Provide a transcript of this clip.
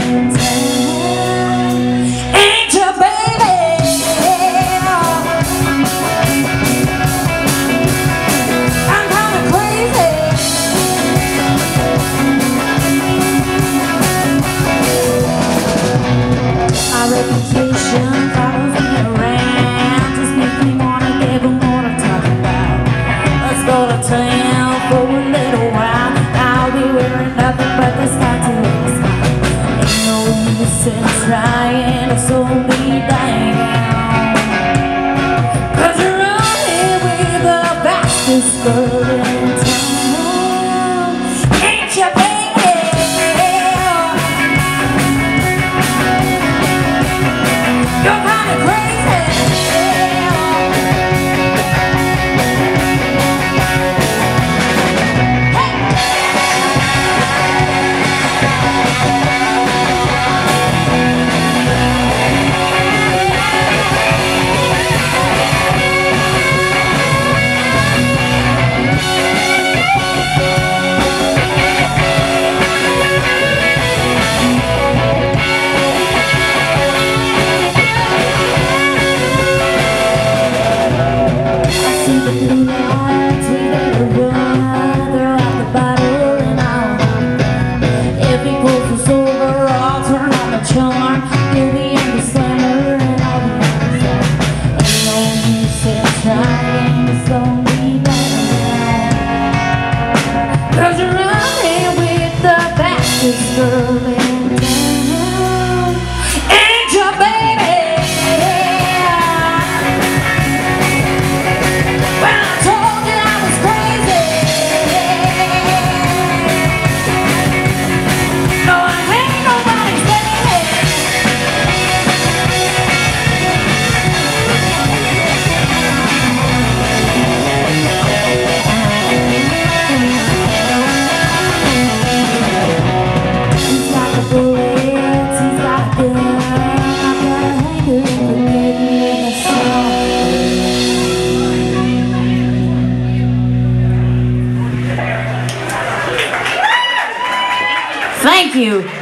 在。Fastest girl in Thank you.